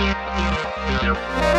Yeah.